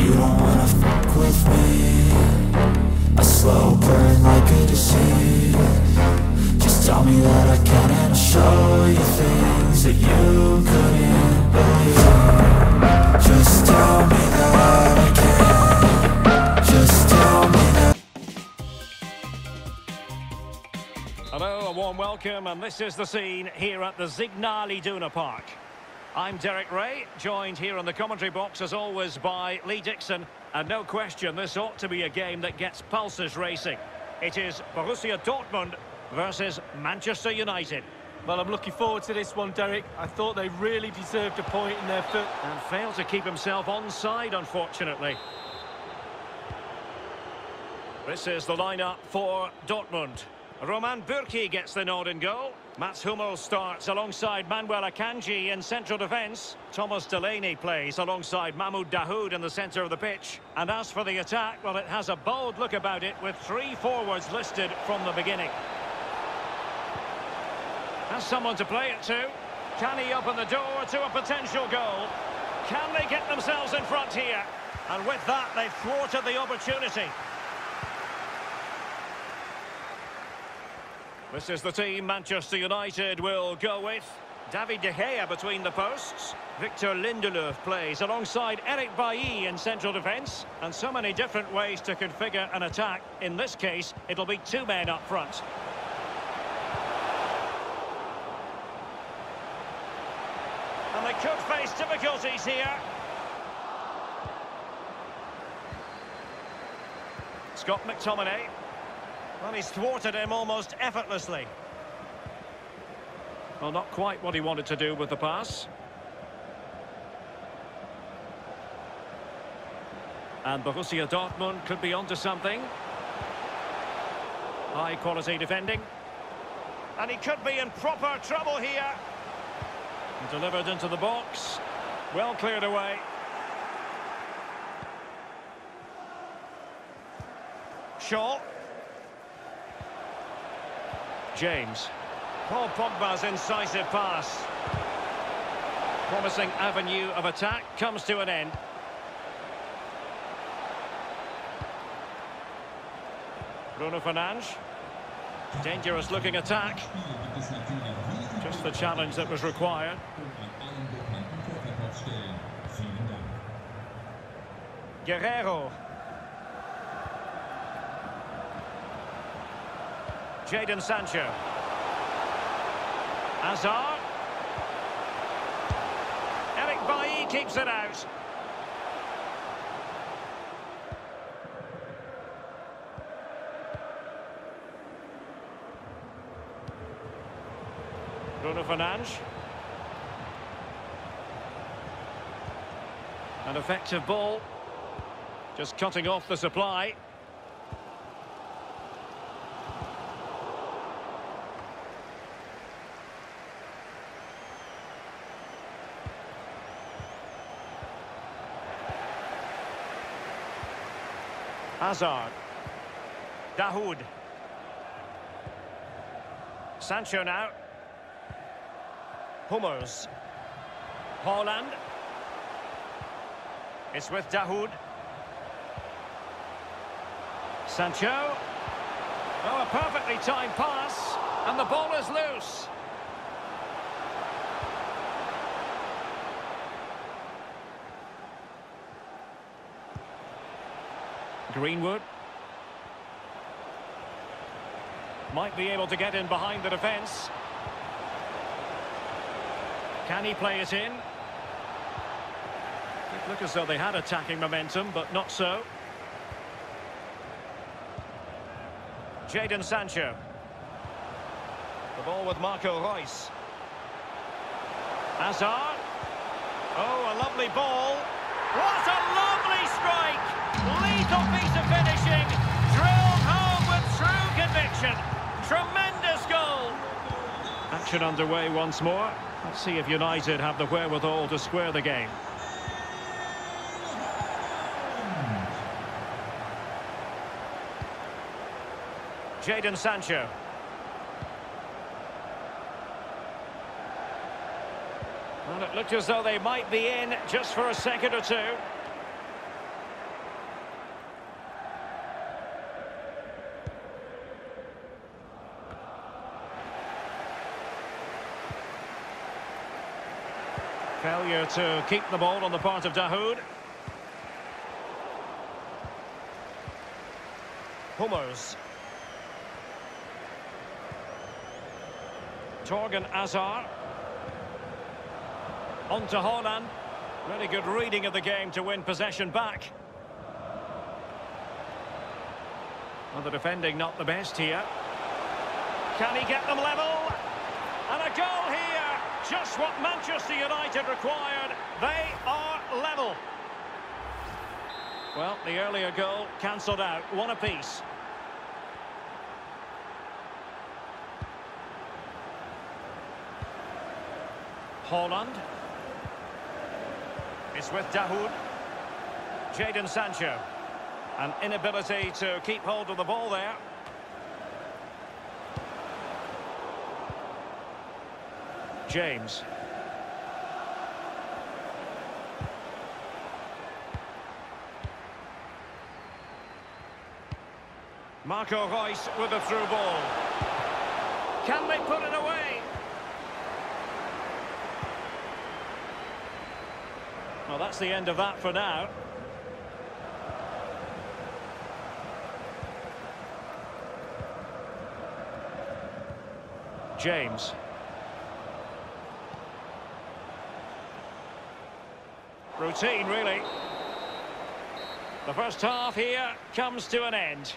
You don't wanna fuck with me. A slow burn like a disease. Just tell me that I can and I'll show you things that you couldn't believe. Just tell me that I can Just tell me that Hello, a warm welcome, and this is the scene here at the Signal Iduna Park. I'm Derek Ray, joined here in the commentary box as always by Lee Dixon, and no question this ought to be a game that gets pulses racing. It is Borussia Dortmund versus Manchester United. Well, I'm looking forward to this one, Derek. I thought they really deserved a point in their foot. And failed to keep himself onside, unfortunately. This is the lineup for Dortmund. Roman Bürki gets the nod in goal. Mats Hummels starts alongside Manuel Akanji in central defence. Thomas Delaney plays alongside Mahmoud Dahoud in the centre of the pitch. And as for the attack, well, it has a bold look about it with three forwards listed from the beginning. Has someone to play it to. Can he open the door to a potential goal? Can they get themselves in front here? And with that, they've thwarted the opportunity. This is the team Manchester United will go with. David De Gea between the posts. Victor Lindelöf plays alongside Eric Bailly in central defence. And so many different ways to configure an attack. In this case, it'll be two men up front. And they could face difficulties here. Scott McTominay. Well, he's thwarted him almost effortlessly. Well, not quite what he wanted to do with the pass. And Borussia Dortmund could be onto something. High quality defending. And he could be in proper trouble here. Delivered into the box. Well cleared away. Shaw. James. Paul Pogba's incisive pass. Promising avenue of attack comes to an end. Bruno Fernandes. Dangerous looking attack. Just the challenge that was required. Guerrero. Jadon Sancho. Hazard. Eric Bailly keeps it out. Bruno Fernandes. An effective ball. Just cutting off the supply. Hazard. Dahoud. Sancho now. Hummels. Haaland. It's with Dahoud. Sancho. Oh, a perfectly timed pass. And the ball is loose. Greenwood. Might be able to get in behind the defence. Can he play it in? It looked as though they had attacking momentum, but not so. Jadon Sancho. The ball with Marco Reus. Hazard. Oh, a lovely ball. What a lovely strike! Lethal piece of finishing. Drilled home with true conviction. Tremendous goal. Action underway once more. Let's see if United have the wherewithal to square the game. Jadon Sancho. Well, it looked as though they might be in just for a second or two. Failure to keep the ball on the part of Dahoud. Hummels. Thorgan Hazard. On to Haaland. Really good reading of the game to win possession back. Well, the defending not the best here. Can he get them level? And a goal here. Just what Manchester United required. They are level. Well, the earlier goal cancelled out. One apiece. Haaland. It's with Dahoud. Jadon Sancho. An inability to keep hold of the ball there. James. Marco Reus with a through ball. Can they put it away? Well, that's the end of that for now. James. Routine, really. The first half here comes to an end.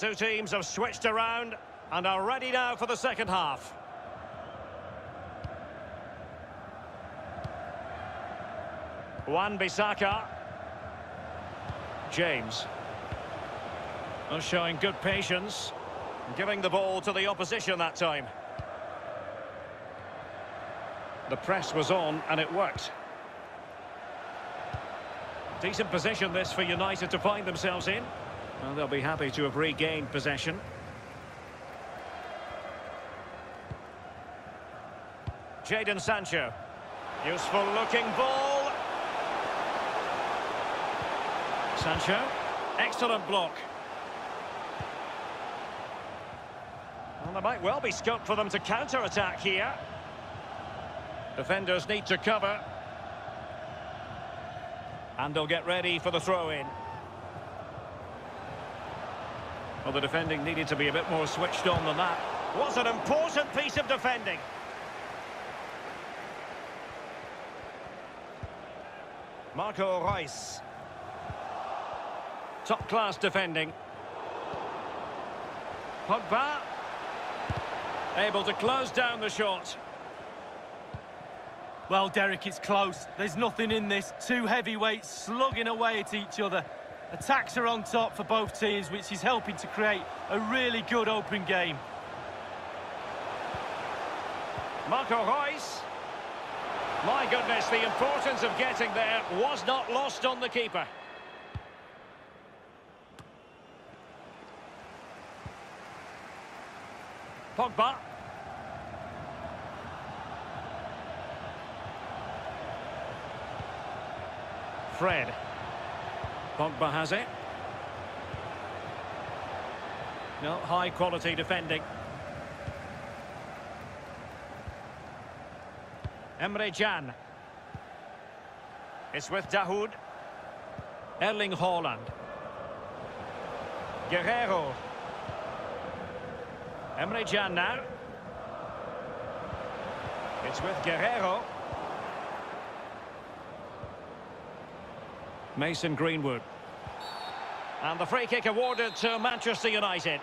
Two teams have switched around and are ready now for the second half. Wan-Bissaka. James. Well, showing good patience. Giving the ball to the opposition that time. The press was on and it worked. Decent position this for United to find themselves in. Well, they'll be happy to have regained possession. Jadon Sancho. Useful looking ball. Sancho. Excellent block. Well, there might well be scope for them to counter-attack here. Defenders need to cover. And they'll get ready for the throw-in. Well, the defending needed to be a bit more switched on than that. Was an important piece of defending. Marco Reus. Top-class defending. Pogba. Able to close down the shot. Well, Derek, it's close. There's nothing in this. Two heavyweights slugging away at each other. Attacks are on top for both teams, which is helping to create a really good open game. Marco Reus. My goodness, the importance of getting there was not lost on the keeper. Pogba. Fred. Pogba has it. No, high quality defending. Emre Can. It's with Dahoud. Erling Haaland. Guerrero. Emre Can now. It's with Guerrero. Mason Greenwood. And the free kick awarded to Manchester United.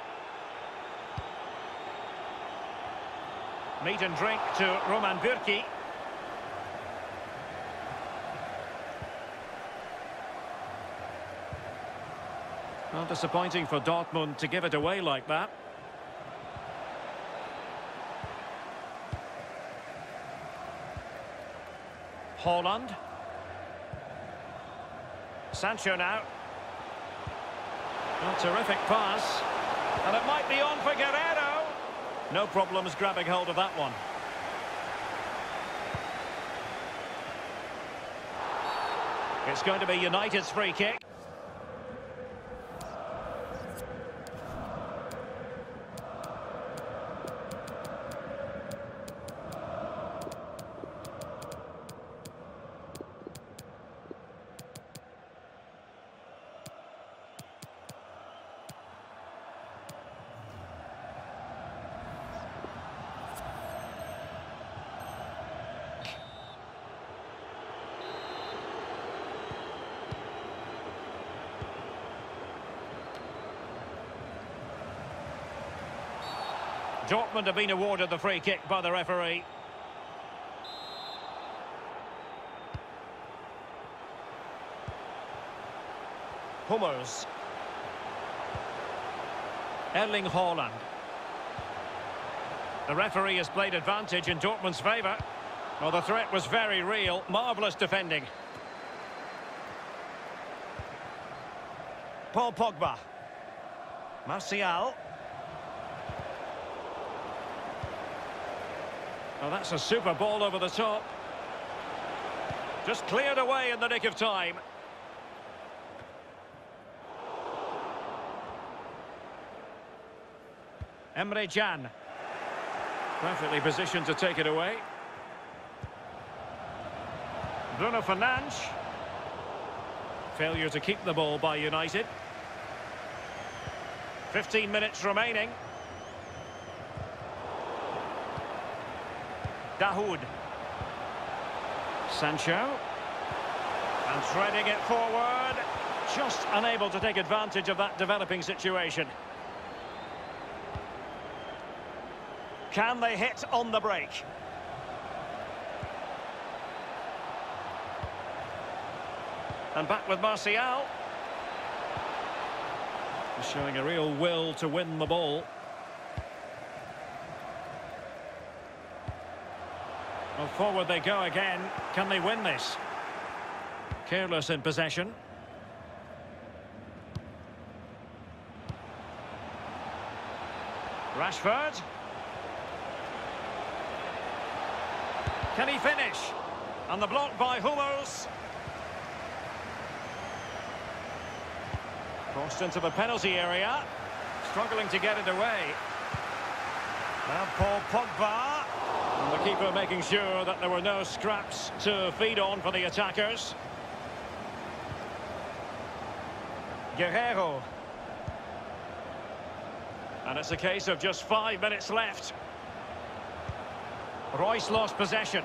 Meat and drink to Roman Bürki. Well, disappointing for Dortmund to give it away like that. Haaland. Sancho now. A terrific pass. And it might be on for Guerrero. No problems grabbing hold of that one. It's going to be United's free kick. Dortmund have been awarded the free kick by the referee. Hummels. Erling Haaland. The referee has played advantage in Dortmund's favour. Well, the threat was very real. Marvellous defending. Paul Pogba. Martial. Well, that's a super ball over the top. Just cleared away in the nick of time. Emre Can. Perfectly positioned to take it away. Bruno Fernandes. Failure to keep the ball by United. 15 minutes remaining. Dahoud. Sancho. And threading it forward. Just unable to take advantage of that developing situation. Can they hit on the break? And back with Martial. Showing a real will to win the ball. Well, forward they go again. Can they win this? Careless in possession. Rashford. Can he finish? And the block by Hummels. Crossed into the penalty area. Struggling to get it away. Now Paul Pogba. And the keeper making sure that there were no scraps to feed on for the attackers. Guerrero. And it's a case of just five minutes left. Reus lost possession.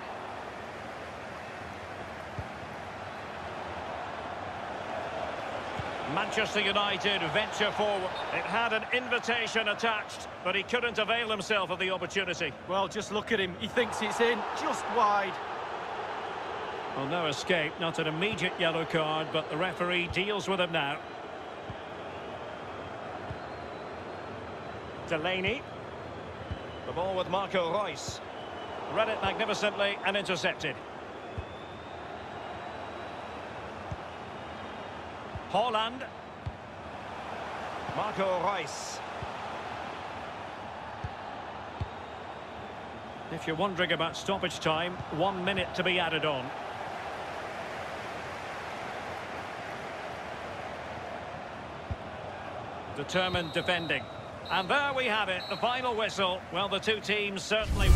Manchester United venture forward. It had an invitation attached, but he couldn't avail himself of the opportunity. Well, just look at him. He thinks it's in, just wide. Well, no escape, not an immediate yellow card, but the referee deals with him now. Delaney. The ball with Marco Reus. Read it magnificently and intercepted. Haaland. Marco Reus. If you're wondering about stoppage time, one minute to be added on. Determined defending. And there we have it, the final whistle. Well, the two teams certainly.